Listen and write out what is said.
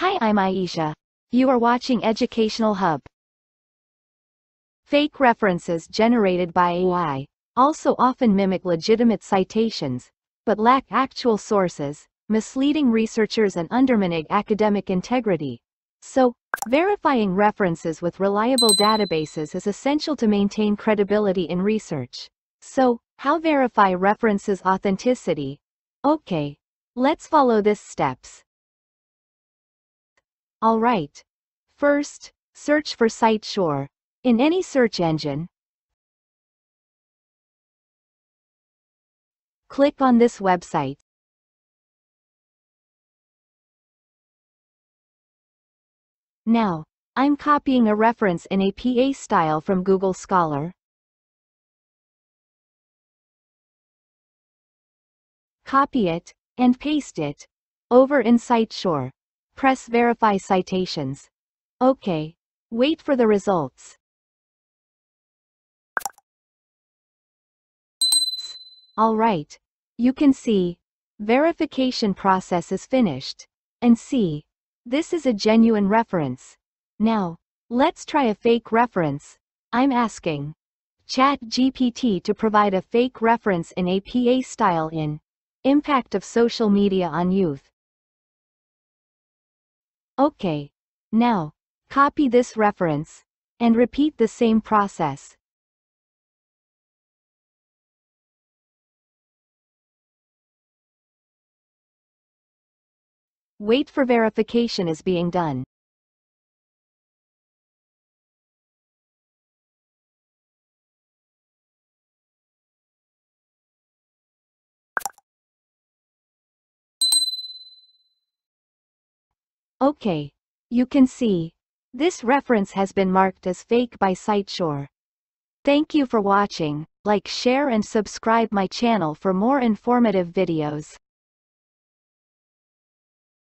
Hi, I'm Aisha. You are watching Educational Hub. Fake references generated by AI also often mimic legitimate citations, but lack actual sources, misleading researchers and undermining academic integrity. So, verifying references with reliable databases is essential to maintain credibility in research. So, how verify references authenticity? Okay. Let's follow this steps. Alright. First, search for CiteSure. In any search engine, click on this website. Now, I'm copying a reference in APA style from Google Scholar. Copy it, and paste it. Over in CiteSure. Press Verify Citations. OK. Wait for the results. Alright. You can see. Verification process is finished. And see. This is a genuine reference. Now, let's try a fake reference. I'm asking ChatGPT to provide a fake reference in APA style in Impact of Social Media on Youth. Okay. Now, copy this reference and repeat the same process. Wait for verification is being done. Okay. You can see. This reference has been marked as fake by CiteSure. Thank you for watching, like share and subscribe my channel for more informative videos.